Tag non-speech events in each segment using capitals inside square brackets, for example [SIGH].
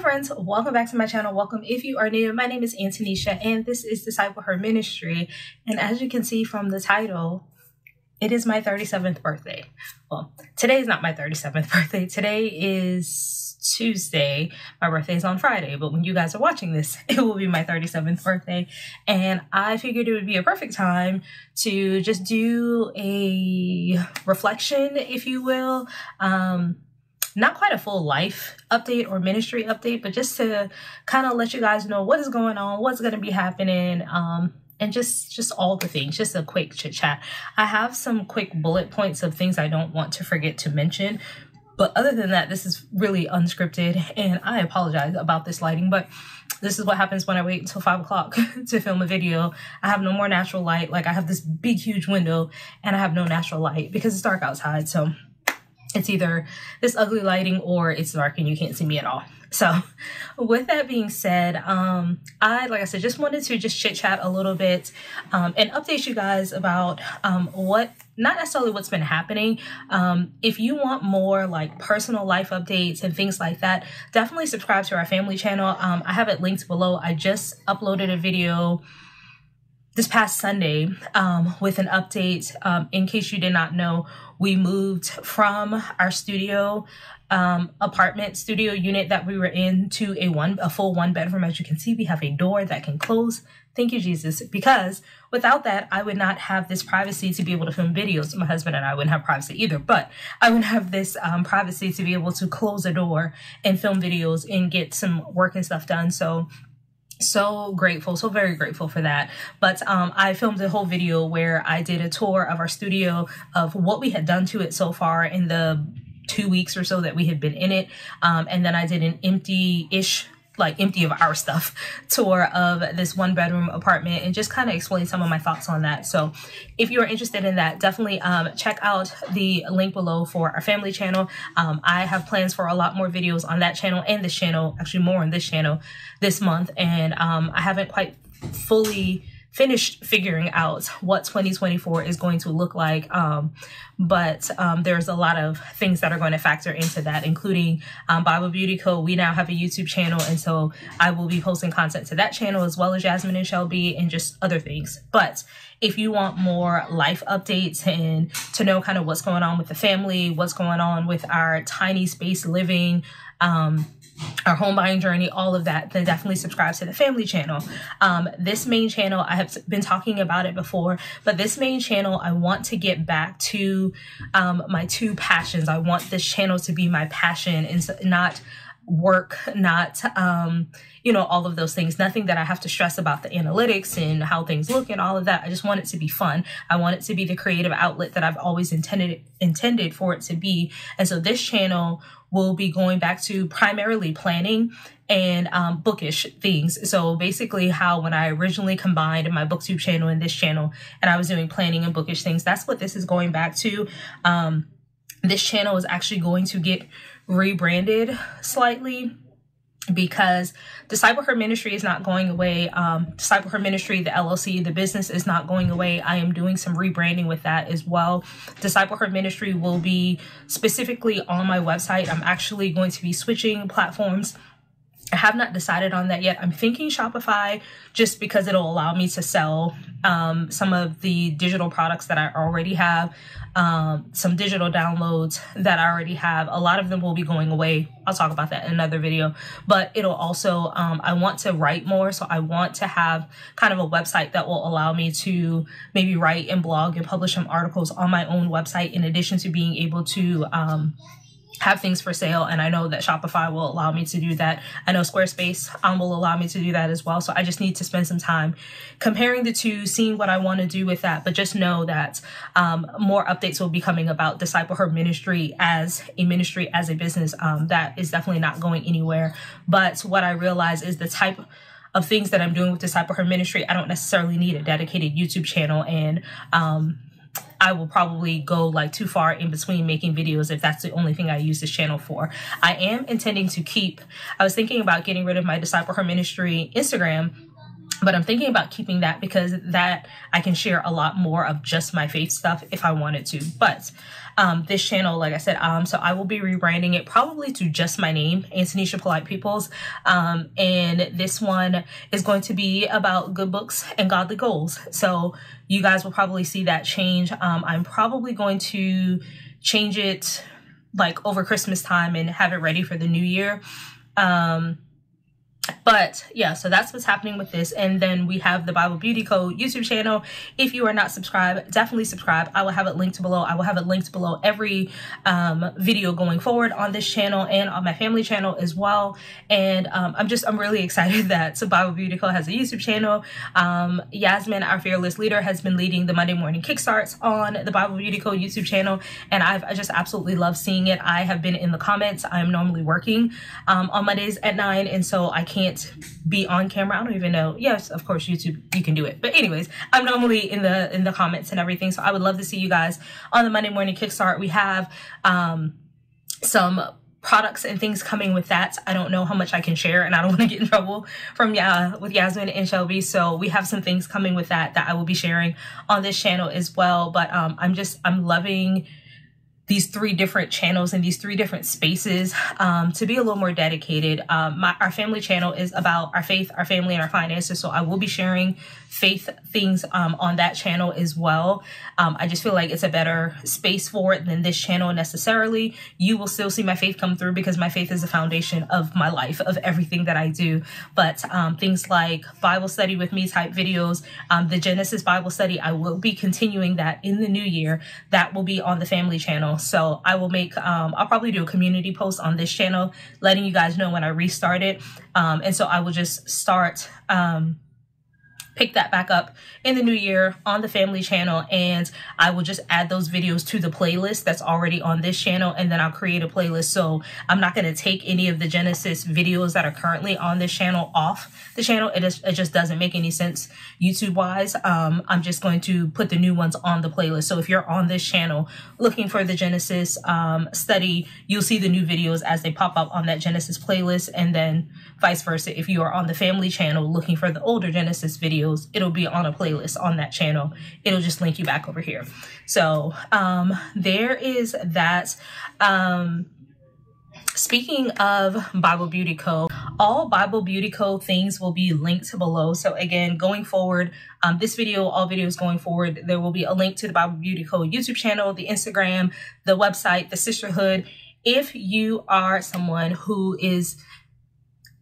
Friends, welcome back to my channel. Welcome if you are new. My name is Antonisha and this is Disciple Her Ministry. And as you can see from the title, it is my 37th birthday. Well, today is not my 37th [LAUGHS] birthday. Today is Tuesday. My birthday is on Friday, but when you guys are watching this, [LAUGHS] it will be my 37th birthday. And I figured it would be a perfect time to just do a reflection, if you will. Um, not quite a full life update or ministry update, but just to kind of let you guys know what is going on, what's going to be happening, um, and just just all the things just a quick chit chat. I have some quick bullet points of things i don't want to forget to mention but other than that this is really unscripted and i apologize about this lighting but this is what happens when i wait until five o'clock [LAUGHS] to film a video. I have no more natural light like i have this big huge window and i have no natural light because it's dark outside so it's either this ugly lighting or it's dark and you can't see me at all so with that being said, um, I, like I said, just wanted to just chit chat a little bit um, and update you guys about um, what, not necessarily what's been happening. Um, if you want more like personal life updates and things like that, definitely subscribe to our family channel. Um, I have it linked below. I just uploaded a video this past Sunday um, with an update. Um, in case you did not know, we moved from our studio um, apartment studio unit that we were in to a one a full one bedroom. As you can see, we have a door that can close. Thank you, Jesus, because without that, I would not have this privacy to be able to film videos. My husband and I wouldn't have privacy either, but I would have this um, privacy to be able to close a door and film videos and get some work and stuff done. So so grateful so very grateful for that but um, i filmed a whole video where i did a tour of our studio of what we had done to it so far in the two weeks or so that we had been in it. Um, and then I did an empty-ish like empty of our stuff [LAUGHS] tour of this one bedroom apartment and just kind of explain some of my thoughts on that. So if you're interested in that, definitely um, check out the link below for our family channel. Um, I have plans for a lot more videos on that channel and this channel, actually more on this channel this month. And um, I haven't quite fully finished figuring out what 2024 is going to look like. Um, but um, there's a lot of things that are going to factor into that, including um, Bible Beauty Co. We now have a YouTube channel, and so I will be posting content to that channel as well as Jasmine and Shelby and just other things. But if you want more life updates and to know kind of what's going on with the family, what's going on with our tiny space living, um, our home buying journey, all of that, then definitely subscribe to the family channel. Um, this main channel, I have been talking about it before, but this main channel, I want to get back to um, my two passions. I want this channel to be my passion and not work, not, um, you know, all of those things. Nothing that I have to stress about the analytics and how things look and all of that. I just want it to be fun. I want it to be the creative outlet that I've always intended intended for it to be. And so this channel will be going back to primarily planning and um, bookish things. So basically how when I originally combined my booktube channel and this channel and I was doing planning and bookish things, that's what this is going back to. Um, this channel is actually going to get rebranded slightly because Disciple Her Ministry is not going away. Um, Disciple Her Ministry, the LLC, the business is not going away. I am doing some rebranding with that as well. Disciple Her Ministry will be specifically on my website. I'm actually going to be switching platforms I have not decided on that yet. I'm thinking Shopify just because it'll allow me to sell um, some of the digital products that I already have, um, some digital downloads that I already have. A lot of them will be going away. I'll talk about that in another video, but it'll also, um, I want to write more. So I want to have kind of a website that will allow me to maybe write and blog and publish some articles on my own website in addition to being able to um, have things for sale and I know that Shopify will allow me to do that. I know Squarespace um, will allow me to do that as well. So I just need to spend some time comparing the two, seeing what I want to do with that. But just know that um, more updates will be coming about Disciple Her Ministry as a ministry, as a business. Um, that is definitely not going anywhere. But what I realize is the type of things that I'm doing with Disciple Her Ministry, I don't necessarily need a dedicated YouTube channel and um, I will probably go like too far in between making videos if that's the only thing I use this channel for. I am intending to keep, I was thinking about getting rid of my Disciple Her Ministry Instagram but I'm thinking about keeping that because that I can share a lot more of just my faith stuff if I wanted to. But um, this channel, like I said, um, so I will be rebranding it probably to just my name, Antonisha Polite Peoples. Um, and this one is going to be about good books and godly goals. So you guys will probably see that change. Um, I'm probably going to change it like over Christmas time and have it ready for the new year. Um, but yeah, so that's what's happening with this. And then we have the Bible Beauty Co YouTube channel. If you are not subscribed, definitely subscribe. I will have it linked below. I will have it linked below every um, video going forward on this channel and on my family channel as well. And um, I'm just, I'm really [LAUGHS] excited that so Bible Beauty Co has a YouTube channel. Um, Yasmin, our fearless leader, has been leading the Monday morning kickstarts on the Bible Beauty Co YouTube channel. And I've I just absolutely love seeing it. I have been in the comments. I'm normally working um, on Mondays at nine. And so I can't can't be on camera. I don't even know. Yes, of course, YouTube, you can do it. But anyways, I'm normally in the in the comments and everything. So I would love to see you guys on the Monday morning kickstart. We have um, some products and things coming with that. I don't know how much I can share and I don't [LAUGHS] want to get in trouble from yeah with Yasmin and Shelby. So we have some things coming with that that I will be sharing on this channel as well. But um, I'm just I'm loving these three different channels and these three different spaces um, to be a little more dedicated. Um, my, our family channel is about our faith, our family, and our finances. So I will be sharing faith things um, on that channel as well. Um, I just feel like it's a better space for it than this channel necessarily. You will still see my faith come through because my faith is the foundation of my life, of everything that I do. But um, things like Bible study with me type videos, um, the Genesis Bible study, I will be continuing that in the new year. That will be on the family channel. So I will make, um, I'll probably do a community post on this channel, letting you guys know when I restart it. Um, and so I will just start, um, pick that back up in the new year on the family channel and I will just add those videos to the playlist that's already on this channel and then I'll create a playlist. So I'm not going to take any of the Genesis videos that are currently on this channel off the channel. It, is, it just doesn't make any sense YouTube wise um, I'm just going to put the new ones on the playlist. So if you're on this channel looking for the Genesis um, study you'll see the new videos as they pop up on that Genesis playlist and then vice versa. If you are on the family channel looking for the older Genesis videos videos, it'll be on a playlist on that channel. It'll just link you back over here. So um, there is that. Um, Speaking of Bible Beauty Co, all Bible Beauty Co things will be linked below. So again, going forward, um, this video, all videos going forward, there will be a link to the Bible Beauty Co YouTube channel, the Instagram, the website, the sisterhood. If you are someone who is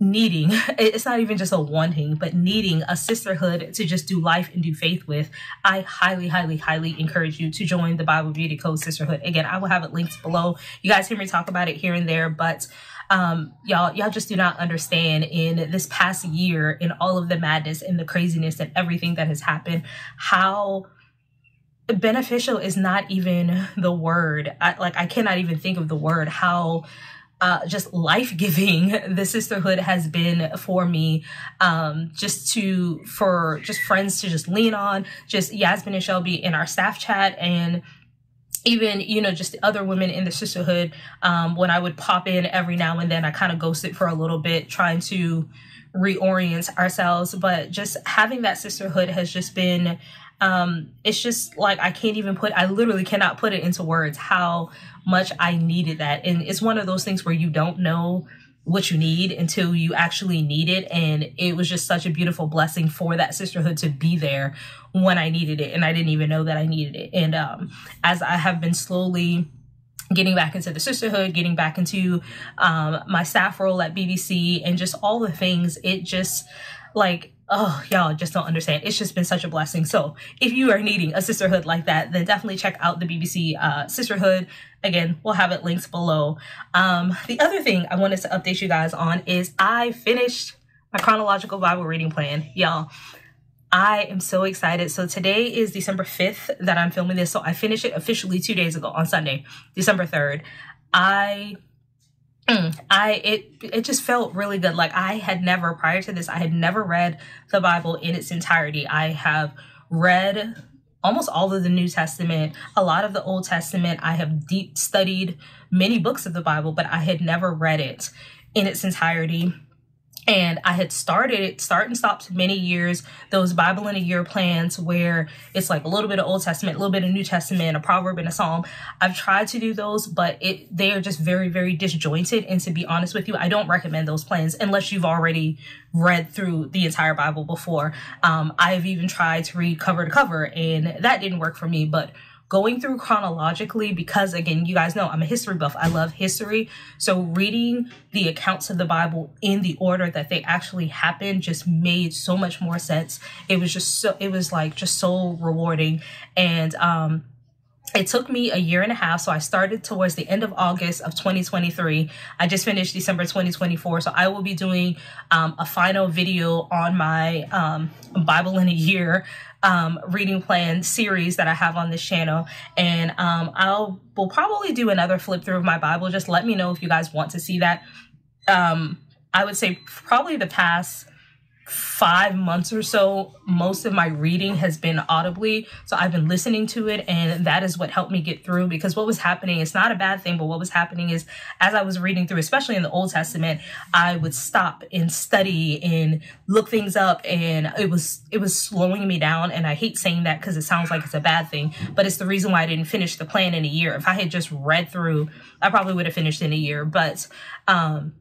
needing [LAUGHS] it's not even just a wanting but needing a sisterhood to just do life and do faith with i highly highly highly encourage you to join the bible beauty co sisterhood. Again i will have it linked below. You guys hear me talk about it here and there but um y'all y'all just do not understand in this past year in all of the madness and the craziness and everything that has happened how beneficial is not even the word. I, like i cannot even think of the word. How uh, just life giving [LAUGHS] the sisterhood has been for me. Um, just to, for just friends to just lean on, just Yasmin and Shelby in our staff chat and even you know just the other women in the sisterhood um, when i would pop in every now and then i kind of ghosted for a little bit trying to reorient ourselves but just having that sisterhood has just been um, it's just like I can't even put, I literally cannot put it into words how much I needed that. And it's one of those things where you don't know what you need until you actually need it. And it was just such a beautiful blessing for that sisterhood to be there when I needed it. And I didn't even know that I needed it. And um, as I have been slowly getting back into the sisterhood, getting back into um, my staff role at BBC and just all the things, it just like oh y'all just don't understand it's just been such a blessing so if you are needing a sisterhood like that then definitely check out the bbc uh, sisterhood again we'll have it linked below um, the other thing i wanted to update you guys on is i finished my chronological bible reading plan y'all I am so excited. So today is December 5th that I'm filming this. So I finished it officially two days ago on Sunday, December 3rd. I Mm. I it it just felt really good. Like I had never prior to this, I had never read the Bible in its entirety. I have read almost all of the New Testament, a lot of the Old Testament. I have deep studied many books of the Bible, but I had never read it in its entirety. And I had started it, start and stopped many years those Bible in a year plans where it's like a little bit of Old Testament, a little bit of New Testament, a proverb and a psalm. I've tried to do those, but it they are just very very disjointed. And to be honest with you, I don't recommend those plans unless you've already read through the entire Bible before. Um, I've even tried to read cover to cover, and that didn't work for me, but going through chronologically because again you guys know i'm a history buff. I love history. So reading the accounts of the bible in the order that they actually happened just made so much more sense. It was just so it was like just so rewarding. And um it took me a year and a half. So I started towards the end of August of 2023. I just finished December 2024. So I will be doing um, a final video on my um, Bible in a year um, reading plan series that I have on this channel. And um, I'll will probably do another flip through of my Bible. Just let me know if you guys want to see that. Um, I would say probably the past five months or so, most of my reading has been audibly. So I've been listening to it, and that is what helped me get through. Because what was happening, it's not a bad thing, but what was happening is as I was reading through, especially in the Old Testament, I would stop and study and look things up, and it was it was slowing me down. And I hate saying that because it sounds like it's a bad thing, but it's the reason why I didn't finish the plan in a year. If I had just read through, I probably would have finished in a year. But um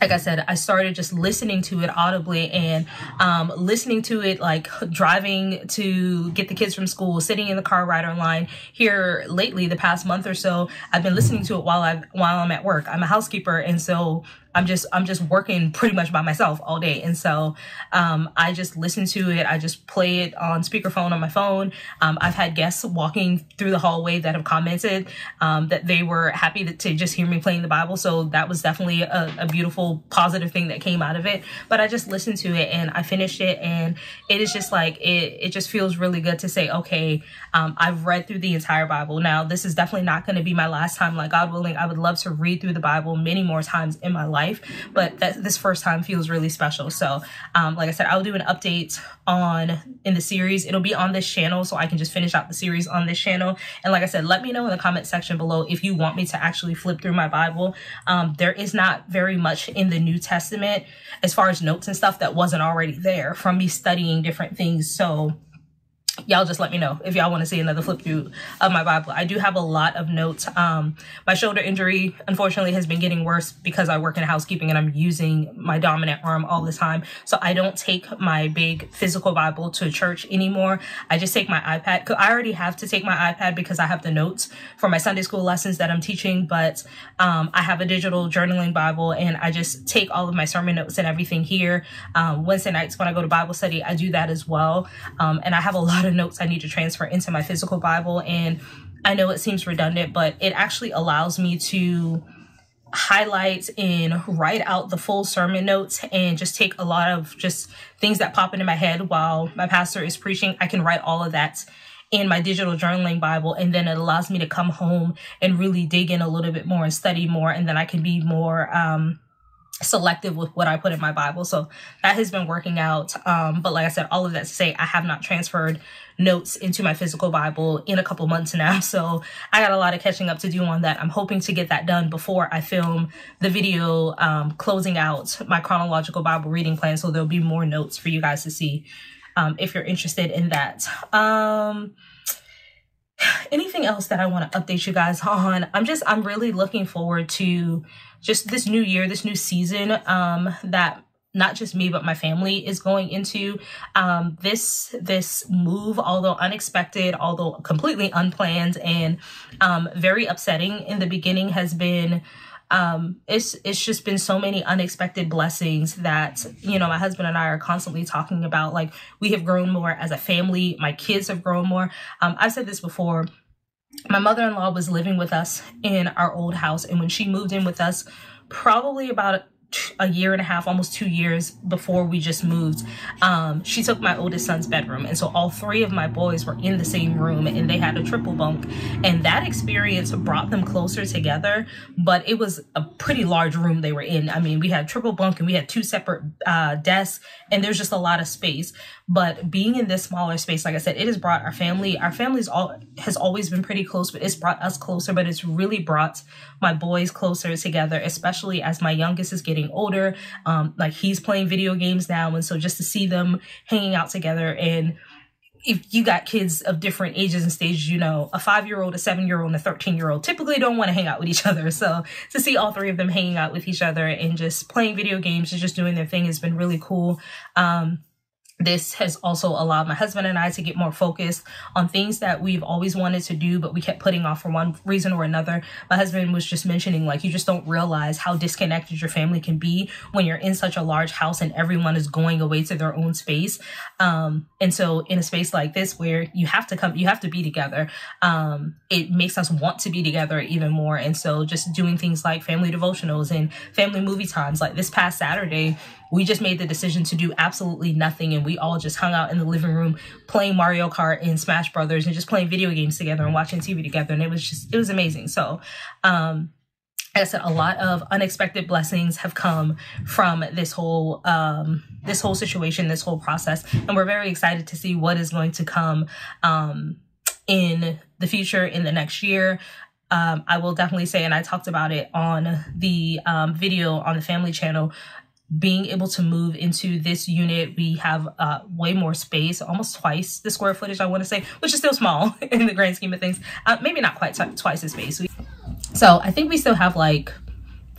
like I said, I started just listening to it audibly and um, listening to it like driving to get the kids from school, sitting in the car right online. Here lately, the past month or so, I've been listening to it while I while I'm at work. I'm a housekeeper, and so I'm just I'm just working pretty much by myself all day, and so um, I just listen to it. I just play it on speakerphone on my phone. Um, I've had guests walking through the hallway that have commented um, that they were happy to, to, just hear me playing the Bible. So that was definitely a, a, beautiful positive thing that came out of it. But I just listened to it and I finished it, and it is just like it. It just feels really good to say, okay, um, I've read through the entire Bible. Now this is definitely not going to be my last time. Like God willing, I would love to read through the Bible many more times in my life life, but that, this first time feels really special. So, um, like I said, I'll do an update on in the series. It'll be on this channel, so I can just finish out the series on this channel. And like I said, let me know in the comment section below if you want me to actually flip through my Bible. Um, there is not very much in the New Testament as far as notes and stuff that wasn't already there from me studying different things. So y'all just let me know if y'all want to see another flip through of my bible. I do have a lot of notes. Um my shoulder injury unfortunately has been getting worse because i work in housekeeping and i'm using my dominant arm all the time. So i don't take my big physical bible to church anymore. I just take my ipad. I already have to take my ipad because i have the notes for my sunday school lessons that i'm teaching but um i have a digital journaling bible and i just take all of my sermon notes and everything here. Um wednesday nights when i go to bible study i do that as well. Um and i have a lot notes I need to transfer into my physical Bible. And I know it seems redundant, but it actually allows me to highlight and write out the full sermon notes and just take a lot of just things that pop into my head while my pastor is preaching. I can write all of that in my digital journaling Bible. And then it allows me to come home and really dig in a little bit more and study more. And then I can be more, um, selective with what I put in my Bible. So that has been working out. Um, but like I said, all of that to say, I have not transferred notes into my physical Bible in a couple months now. [LAUGHS] So I got a lot of catching up to do on that. I'm hoping to get that done before I film the video um, closing out my chronological Bible reading plan. So there'll be more notes for you guys to see um, if you're interested in that. Um, anything else that I want to update you guys on? I'm just, I'm really looking forward to just this new year, this new season um, that not just me but my family is going into um, this this move although unexpected although completely unplanned and um, very upsetting in the beginning has been um, it's it's just been so many unexpected blessings that you know my husband and I are constantly talking about like we have grown more as a family. My kids have grown more. Um, I've said this before. My mother-in-law was living with us in our old house and when she moved in with us probably about a year and a half, almost two years before we just moved, um, she took my oldest son's bedroom. And so all three of my boys were in the same room and they had a triple bunk. And that experience brought them closer together, but it was a pretty large room they were in. I mean, we had triple bunk and we had two separate uh, desks and there's just a lot of space. But being in this smaller space, like I said, it has brought our family, our family's all has always been pretty close, but it's brought us closer, but it's really brought my boys closer together, especially as my youngest is getting getting older. Um, like he's playing video games now. And so just to see them hanging out together and if you got kids of different ages and stages, you know, a five year old, a seven year old, and a 13 year old typically don't want to hang out with each other. [LAUGHS] So to see all three of them hanging out with each other and just playing video games and just doing their thing has been really cool. Um, this has also allowed my husband and I to get more focused on things that we've always wanted to do, but we kept putting off for one reason or another. My husband was just mentioning, like, you just don't realize how disconnected your family can be when you're in such a large house and everyone is going away to their own space. Um, and so in a space like this where you have to come, you have to be together, um, it makes us want to be together even more. And so just doing things like family devotionals and family movie times, like this past Saturday, we just made the decision to do absolutely nothing and we all just hung out in the living room playing Mario Kart and Smash Brothers and just playing video games together and watching TV together and it was just it was amazing. So um like I said, a lot of unexpected blessings have come from this whole um, this whole situation, this whole process, and we're very excited to see what is going to come um, in the future in the next year. Um, I will definitely say, and I talked about it on the um, video on the family channel being able to move into this unit, we have uh, way more space, almost twice the square footage, I want to say, which is still small [LAUGHS] in the grand scheme of things. Uh, maybe not quite twice the space. So I think we still have like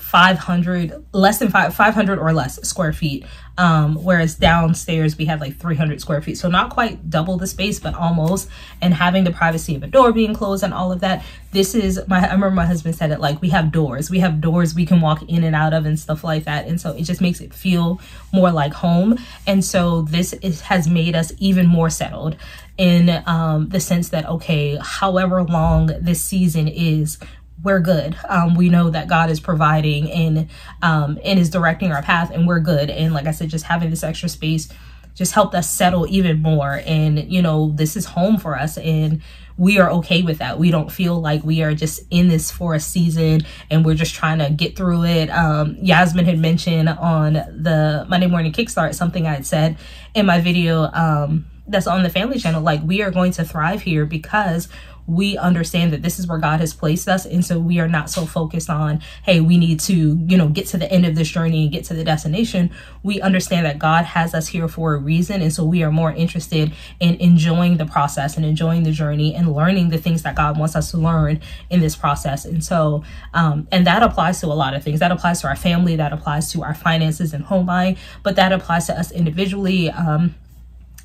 500 less than five, 500 or less square feet. Um whereas downstairs we have like 300 square feet. So not quite double the space but almost. And having the privacy of a door being closed and all of that this is my i remember my husband said it like we have doors. We have doors we can walk in and out of and stuff like that. And so it just makes it feel more like home. And so this is, has made us even more settled in um the sense that okay however long this season is we're good. Um, we know that God is providing and um, and is directing our path, and we're good. And like I said, just having this extra space just helped us settle even more. And you know, this is home for us, and we are okay with that. We don't feel like we are just in this for a season and we're just trying to get through it. Um, Yasmin had mentioned on the Monday morning kickstart something I had said in my video um, that's on the family channel. Like we are going to thrive here because we understand that this is where God has placed us. And so we are not so focused on, hey, we need to, you know, get to the end of this journey and get to the destination. We understand that God has us here for a reason. And so we are more interested in enjoying the process and enjoying the journey and learning the things that God wants us to learn in this process. And so, um, and that applies to a lot of things. That applies to our family, that applies to our finances and home buying, but that applies to us individually. Um,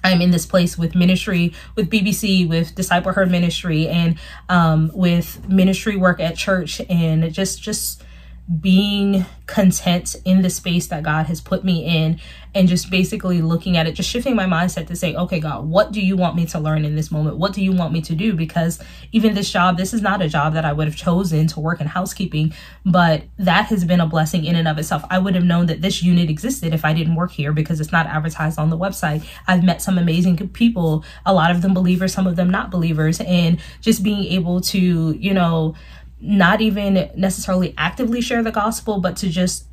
I'm in this place with ministry, with BBC, with Disciple Her Ministry, and um, with ministry work at church, and just just being content in the space that God has put me in and just basically looking at it, just shifting my mindset to say, okay, God, what do you want me to learn in this moment? What do you want me to do? Because even this job, this is not a job that I would have chosen to work in housekeeping, but that has been a blessing in and of itself. I would have known that this unit existed if I didn't work here because it's not advertised on the website. I've met some amazing people, a lot of them believers, some of them not believers, and just being able to, you know, not even necessarily actively share the gospel, but to just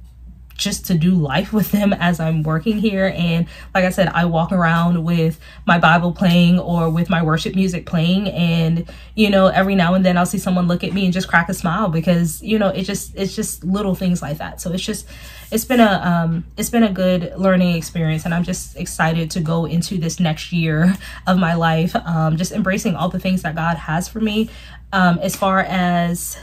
just to do life with them as I'm working here. And like I said, I walk around with my Bible playing or with my worship music playing. And, you know, every now and then I'll see someone look at me and just crack a smile because, you know, it just, it's just little things like that. So it's just, it's been a, um, it's been a good learning experience. And I'm just excited to go into this next year of my life, um, just embracing all the things that God has for me. Um, as far as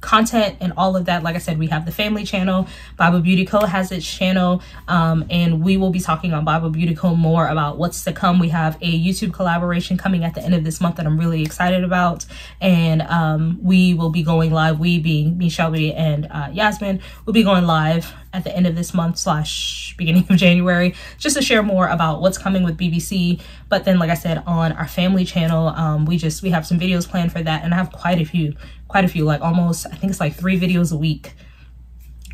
content and all of that. Like i said we have the family channel. Bible beauty co has its channel. Um, and we will be talking on bible beauty co more about what's to come. We have a youtube collaboration coming at the end of this month that i'm really excited about. And um, we will be going live. We being me and uh, yasmin will be going live at the end of this month slash beginning of January, just to share more about what's coming with BBC. But then, like I said, on our family channel, um, we just, we have some videos planned for that. And I have quite a few, quite a few, like almost, I think it's like three videos a week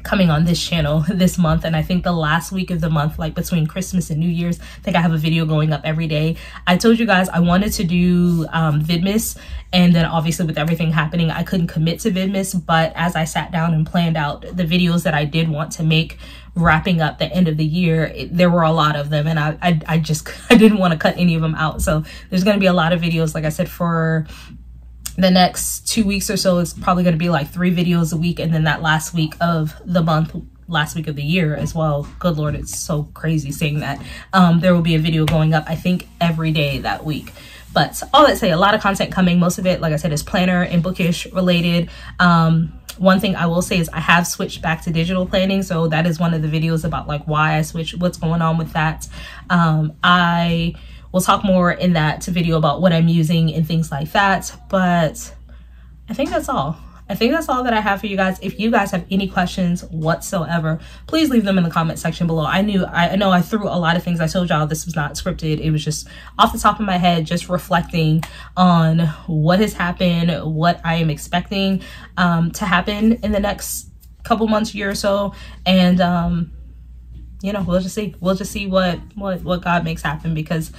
coming on this channel [LAUGHS] this month and I think the last week of the month like between Christmas and New Year's I think I have a video going up every day. I told you guys I wanted to do um, Vidmas and then obviously with everything happening I couldn't commit to Vidmas but as I sat down and planned out the videos that I did want to make wrapping up the end of the year it, there were a lot of them and I, I, I just [LAUGHS] I didn't want to cut any of them out. So there's going to be a lot of videos like I said for the next two weeks or so is probably going to be like three videos a week and then that last week of the month last week of the year as well. Good Lord, it's so crazy saying that. Um, there will be a video going up, I think, every day that week. But all that say, a lot of content coming. Most of it, like I said, is planner and bookish related. Um, one thing I will say is I have switched back to digital planning. So that is one of the videos about like why I switched, what's going on with that. Um, I will talk more in that video about what I'm using and things like that. But I think that's all. I think that's all that I have for you guys. If you guys have any questions whatsoever, please leave them in the comment section below. I knew, I know I threw a lot of things. I told y'all this was not scripted. It was just off the top of my head, just reflecting on what has happened, what I am expecting um, to happen in the next couple months, year or so. And, um, you know, we'll just see. We'll just see what, what, what God makes happen because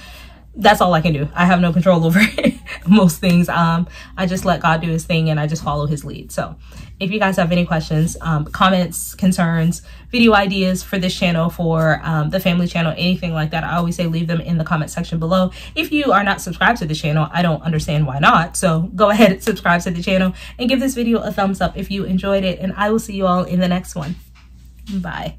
that's all I can do. I have no control over [LAUGHS] most things. Um, I just let God do his thing and I just follow his lead. So if you guys have any questions, um, comments, concerns, video ideas for this channel, for um, the family channel, anything like that, I always say leave them in the comment section below. If you are not subscribed to the channel, I don't understand why not. So go [LAUGHS] ahead and subscribe to the channel and give this video a thumbs up if you enjoyed it. And I will see you all in the next one. Bye.